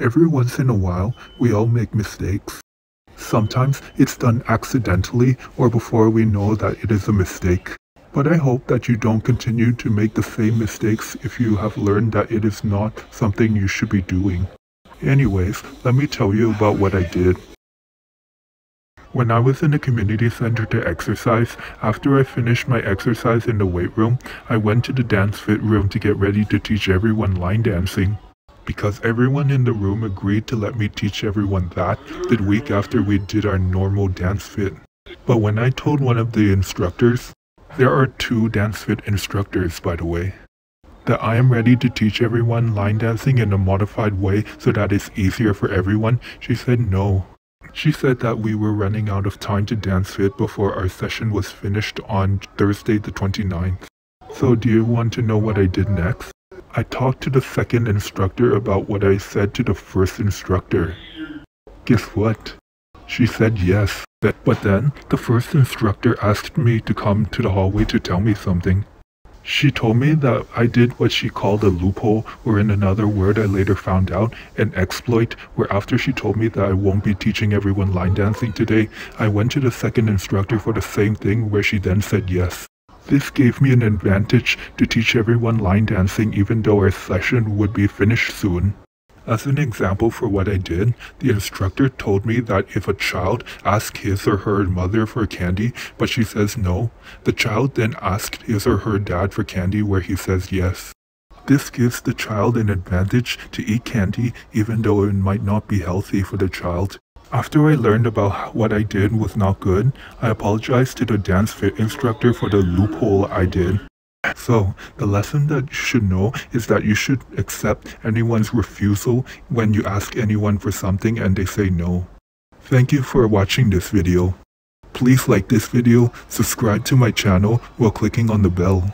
Every once in a while, we all make mistakes. Sometimes it's done accidentally or before we know that it is a mistake. But I hope that you don't continue to make the same mistakes if you have learned that it is not something you should be doing. Anyways, let me tell you about what I did. When I was in the community center to exercise, after I finished my exercise in the weight room, I went to the dance fit room to get ready to teach everyone line dancing. Because everyone in the room agreed to let me teach everyone that the week after we did our normal dance fit. But when I told one of the instructors, there are two dance fit instructors by the way, that I am ready to teach everyone line dancing in a modified way so that it's easier for everyone, she said no. She said that we were running out of time to dance fit before our session was finished on Thursday the 29th. So do you want to know what I did next? I talked to the second instructor about what I said to the first instructor. Guess what? She said yes. But then, the first instructor asked me to come to the hallway to tell me something. She told me that I did what she called a loophole, or in another word I later found out, an exploit, where after she told me that I won't be teaching everyone line dancing today, I went to the second instructor for the same thing where she then said yes. This gave me an advantage to teach everyone line dancing even though our session would be finished soon. As an example for what I did, the instructor told me that if a child asks his or her mother for candy, but she says no, the child then asks his or her dad for candy where he says yes. This gives the child an advantage to eat candy even though it might not be healthy for the child. After I learned about what I did was not good, I apologized to the dance fit instructor for the loophole I did. So, the lesson that you should know is that you should accept anyone's refusal when you ask anyone for something and they say no. Thank you for watching this video. Please like this video, subscribe to my channel while clicking on the bell.